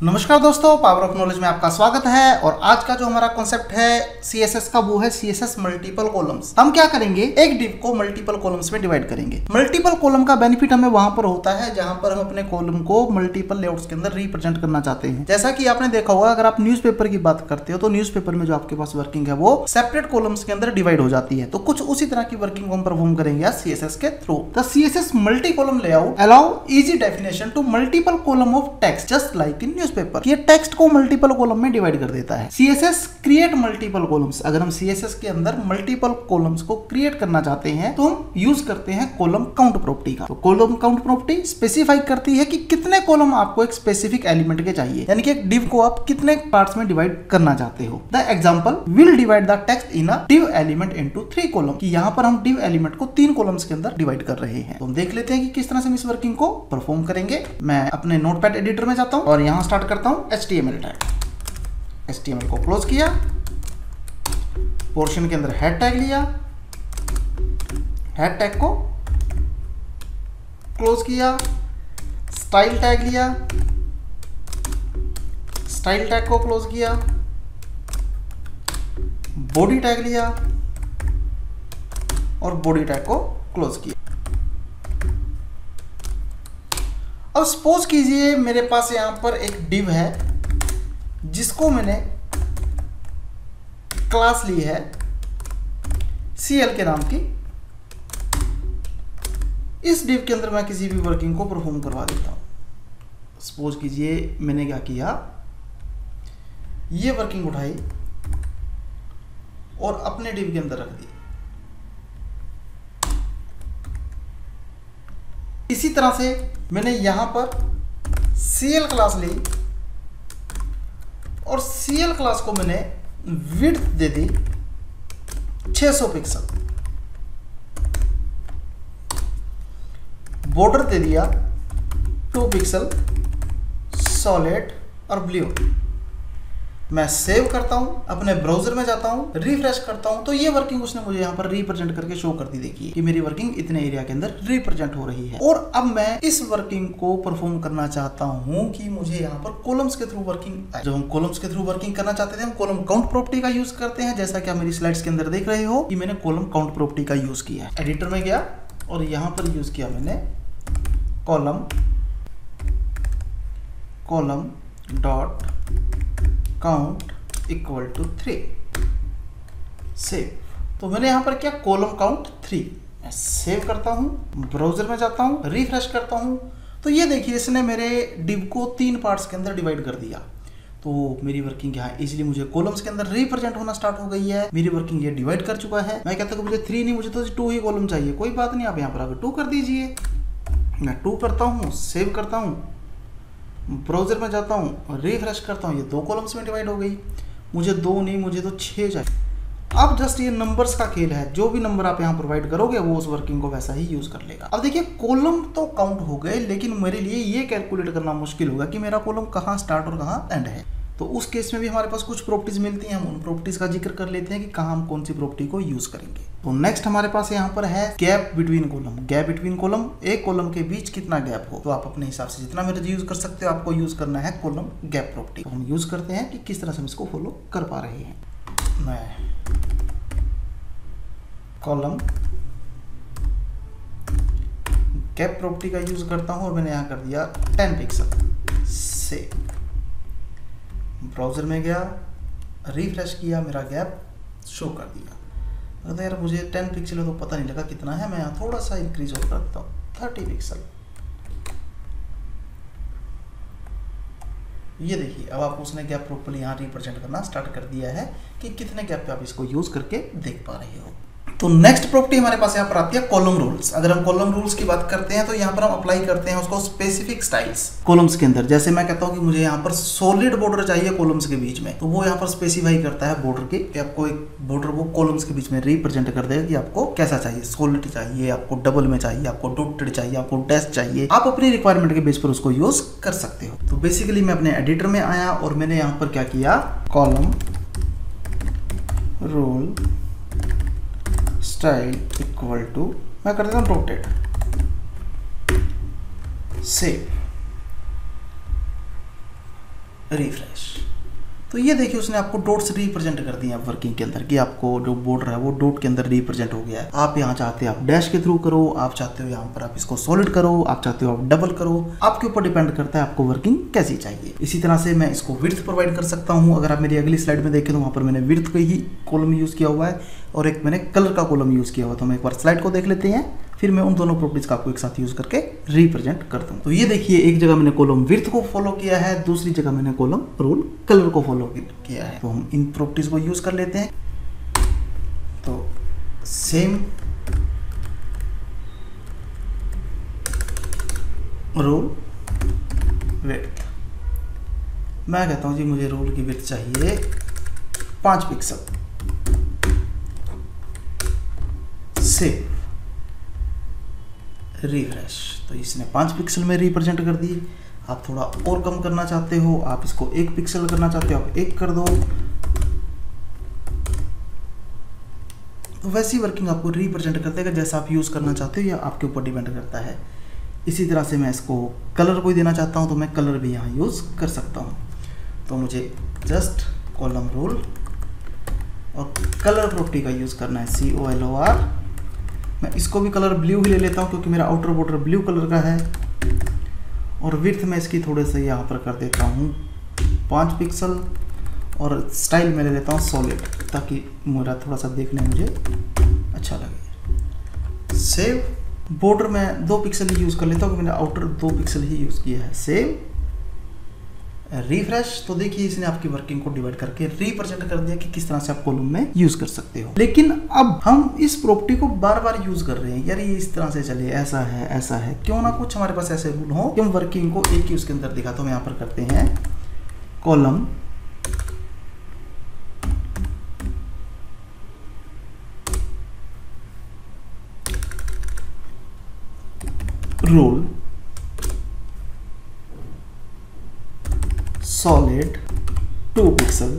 नमस्कार दोस्तों power of knowledge में आपका स्वागत है और आज का जो हमारा कॉन्सेप्ट है सीएसएस का वो है सीएसएस मल्टीपल कॉलम्स हम क्या करेंगे? एक डिव को मल्टीपल कॉलम्स में डिवाइड करेंगे। मल्टीपल कॉलम का बेनिफिट हमें वहाँ पर होता है, जहाँ पर हम अपने कॉलम को मल्टीपल लेआउट्स के अंदर रिप्रेजेंट करना चाहते हैं। जैसा कि आपने देखा होगा, अगर आप न्यूज़ की बात करते हो तो न्यूज़ में जो आपके पास वर्किंग है, वो सेपरेट कॉलम्स के अंदर डिवाइड हो जाती है। तो कुछ उसी तरह की वर्किंग हम परफॉर्म करेंगे सी के through the S multi column layout allow easy definition to multiple column of text just like in news ये टेक्स्ट को मल्टीपल कॉलम में डिवाइड कर देता है। सीएसएस क्रिएट मल्टीपल कॉलम्स अगर हम सीएसएस के अंदर मल्टीपल कॉलम्स को क्रिएट करना चाहते हैं तो हम यूज़ करते हैं कॉलम काउंट प्रॉपर्टी का। तो कॉलम काउंट प्रॉपर्टी स्पेसिफाई करती है कि कितने कॉलम आपको एक स्पेसिफिक एलिमेंट के चाहिए। यानी कि एक डिव को आप कितने पार्ट्स में डिवाइड करना चाहते हो। The example will divide the text in a div element into three column कि यहाँ पर हम डिव एलिमेंट को तीन कॉलम्स के अंदर डिवाइड कर रहे हैं। तो हम देख लेते हैं कि किस तरह से हम इस वर्किंग को परफॉर्म करेंगे। मैं अपने नोटपैड एडिटर में जाता हूँ और यहाँ स्टार्ट करता हूँ एच टैग एस को क्लोज किया पोर्शन के अंदर हेड टैग लिया हेड टैग को क्लोज किया स्टाइल टैग लिया स्टाइल टैग को क्लोज किया बॉडी टैग लिया और बॉडी टैग को क्लोज किया. अब सपोज़ कीजिए मेरे पास यहाँ पर एक डिव है, जिसको मैंने क्लास ली है सीएल के नाम की। इस डिव के अंदर मैं किसी भी वर्किंग को परफॉर्म करवा देता हूँ। सपोज़ कीजिए मैंने क्या किया, ये वर्किंग उठाई और अपने डिव के अंदर रख दी इसी तरह से मैंने यहाँ पर सीएल क्लास ली और सीएल क्लास को मैंने विड्थ दे दी 600 पिक्सल बॉर्डर दे दिया 2 पिक्सल सॉलिड और ब्लू मैं सेव करता हूँ, अपने ब्राउज़र में जाता हूँ रिफ्रेश करता हूँ तो ये वर्किंग उसने मुझे यहाँ पर रिप्रेजेंट करके शो कर दी, देखिए, कि मेरी वर्किंग इतने एरिया के अंदर रिप्रेजेंट हो रही है। और अब मैं इस वर्किंग को परफॉर्म करना चाहता हूँ कि मुझे यहाँ पर कॉलम्स के थ्रू वर्किंग जब हम कॉलम्स के थ्रू वर्किंग करना चाहते थे, हम कॉलम काउंट प्रॉपर्टी का यूज़ करते हैं, जैसा कि आप मेरी स्लाइड्स के अंदर देख रहे हो कि मैंने कॉलम काउंट प्रॉपर्टी का यूज़ किया है। एडिटर में गया और यहाँ पर यूज़ किया मैंने column column dot count equal to three save तो मैंने यहाँ पर क्या कॉलम काउंट थ्री मैं सेव करता हूँ ब्राउज़र में जाता हूँ रिफ्रेश करता हूँ। तो ये देखिए, इसने मेरे डिव को तीन पार्ट्स के अंदर डिवाइड कर दिया। तो मेरी वर्किंग यहाँ इजिली मुझे कॉलम्स के अंदर रिप्रेजेंट होना स्टार्ट हो गई है। मेरी वर्किंग ये डिवाइड कर चुका है। मैं कहता हूँ मुझे थ्री नहीं, मुझे तो टू ही कॉलम चाहिए। कोई बात नहीं, आप यहाँ पर आकर टू कर दीजिए। मैं टू करता हूँ सेव करता हूँ। ब्राउज़र में जाता हूँ रिफ्रेश करता हूँ, ये दो कॉलम्स में डिवाइड हो गई। मुझे दो नहीं, मुझे तो छः चाहिए। अब जस्ट ये नंबर्स का खेल है, जो भी नंबर आप यहाँ प्रोवाइड करोगे, वो उस वर्किंग को वैसा ही यूज़ कर लेगा। अब देखिए कॉलम तो काउंट हो गए, लेकिन मेरे लिए ये कैलकुलेट करना मुश्किल होगा कि मेरा कॉलम कहाँ स्टार्ट और कहाँ एंड है। तो उस केस में भी हमारे पास कुछ प्रॉपर्टीज़ मिलती हैं, हम उन प्रॉपर्टीज़ का ज़िक्र कर लेते हैं कि कहाँ हम कौन सी प्रॉपर्टी को यूज़ करेंगे। तो नेक्स्ट हमारे पास यहाँ पर है gap between column gap between column एक कॉलम के बीच कितना गैप हो? तो आप अपने हिसाब से जितना मेरे यूज़ कर सकते हो, आपको यूज़ करना है कॉलम गैप प्रॉपर्टी हम यूज़ करते हैं कि किस तरह से हम इसको फॉलो कर पा रहे हैं। मैं कॉलम गैप प्रॉपर्टी का यूज़ करता हूँ और मैंने यहाँ कर दिया टेन पिक्सल से। ब्राउज़र में गया, रिफ्रेश किया, मेरा गैप शो कर दिया। अगर यार, मुझे टेन पिक्सल है तो पता नहीं लगा कितना है, मैं यहाँ थोड़ा सा इंक्रीज और करता हूँ थर्टी पिक्सल ये देखिए, अब आप उसने गैप प्रॉपरली यहाँ रिप्रेजेंट करना स्टार्ट कर दिया है कि कितने गैप पे आप इसको यूज़ करके देख पा रहे हो। तो नेक्स्ट प्रॉपर्टी हमारे पास यहाँ पर आती है कॉलम रूल्स अगर हम कॉलम रूल्स की बात करते हैं तो यहाँ पर हम अप्लाई करते हैं उसको स्पेसिफिक स्टाइल्स कॉलम्स के अंदर. जैसे मैं कहता हूँ कि मुझे यहाँ पर सॉलिड बॉर्डर चाहिए कॉलम्स के बीच में तो वो यहाँ पर स्पेसिफाई करता है बॉर्डर के कि आपको एक बॉर्डर वो कॉलम्स के बीच में रिप्रेजेंट कर देगा कि आपको कैसा चाहिए. सॉलिड चाहिए, आपको डबल में चाहिए, आपको डोटेड चाहिए, आपको डैश चाहिए. आप अपनी रिक्वायरमेंट के बेस पर उसको यूज़ कर सकते हो. तो बेसिकली मैं अपने एडिटर में आया और मैंने यहाँ पर क्या किया? Column role style equal to मैं कर देता हूँ रोटेट सेव रिफ्रेश तो ये देखिए उसने आपको डॉट से रिप्रेजेंट कर दिया वर्किंग के अंदर कि आपको जो बॉर्डर है वो डॉट के अंदर रिप्रेजेंट हो गया है। आप यहाँ चाहते हो आप डैश के थ्रू करो, आप चाहते हो यहाँ पर आप इसको सॉलिड करो, आप चाहते हो आप डबल करो, आपके ऊपर डिपेंड करता है आपको वर्किंग कैसी चाहिए। इसी तरह से मैं इसको विर्थ प्रोवाइड कर सकता हूँ। अगर आप मेरी अगली स्लाइड में देखें तो वहाँ पर मैंने विर्थ का ही कॉलम यूज़ किया हुआ है और एक मैंने कलर का कॉलम यूज़ किया हुआ तो हम एक बार स्लाइड को देख लेते हैं। फिर मैं उन दोनों प्रॉपर्टीज़ का आपको एक साथ यूज़ करके रिप्रेजेंट कर दूँ तो ये देखिए, एक जगह मैंने कॉलम विर्थ को फॉलो किया है, दूसरी जगह मैंने कॉलम रूल कलर को फॉलो किया है। तो हम इन प्रॉपर्टीज़ को यूज़ कर लेते हैं। तो सेम रोल विर्थ मैं कहता हूँ जी, मुझे रोल की विर्थ चाहिए पाँच पिक्सल सेव रिफ्रेश तो इसने पाँच पिक्सल में रिप्रेजेंट कर दिए। आप थोड़ा और कम करना चाहते हो, आप इसको एक पिक्सल करना चाहते हो, आप एक कर दो। वैसी वर्किंग आपको रिप्रेजेंट कर देगा, जैसा आप यूज़ करना चाहते हो या आपके ऊपर डिपेंड करता है। इसी तरह से मैं इसको कलर को देना चाहता हूँ तो मैं कलर भी यहाँ यूज़ कर सकता हूँ। तो मुझे जस्ट कॉलम रोल और कलर प्रॉपर्टी का यूज़ करना है सी ओ एल ओ आर मैं इसको भी कलर ब्लू ही ले लेता हूँ क्योंकि मेरा आउटर बॉर्डर ब्लू कलर का है। और विर्थ में इसकी थोड़े से यहाँ पर कर देता हूँ पाँच पिक्सल और स्टाइल में ले लेता हूँ सॉलिड ताकि मेरा थोड़ा सा देखने मुझे अच्छा लगे। सेव बॉर्डर में दो पिक्सल ही यूज़ कर लेता हूँ मैंने आउटर दो पिक्सल ही यूज़ किया है। सेव रिफ्रेश तो देखिए इसने आपकी वर्किंग को डिवाइड करके रिप्रेजेंट कर दिया कि किस तरह से आप कॉलम में यूज़ कर सकते हो। लेकिन अब हम इस प्रॉपर्टी को बार बार यूज़ कर रहे हैं। यार ये इस तरह से चले, ऐसा है ऐसा है। क्यों ना कुछ हमारे पास ऐसे रूल हो कि हम वर्किंग को एक ही उसके अंदर दिखा तो हम यहाँ पर करते हैं column rule solid two pixel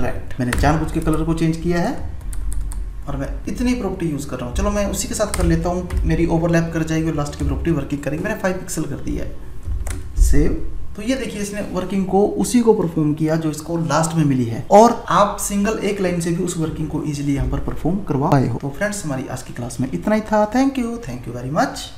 red मैंने जानबूझ के कलर को चेंज किया है और मैं इतनी प्रॉपर्टी यूज़ कर रहा हूँ। चलो मैं उसी के साथ कर लेता हूँ। मेरी ओवरलैप कर जाएगी और लास्ट की प्रॉपर्टी वर्किंग करेगी। मैंने फाइव पिक्सल कर दिया है। सेव तो ये देखिए, इसने वर्किंग को उसी को परफॉर्म किया जो इसको लास्ट में मिली है। और आप सिंगल एक लाइन से भी उस वर्किंग को इजीली यहाँ पर परफॉर्म करवा पाए हो। तो फ्रेंड्स हमारी आज की क्लास में इतना ही था। Thank you thank you very much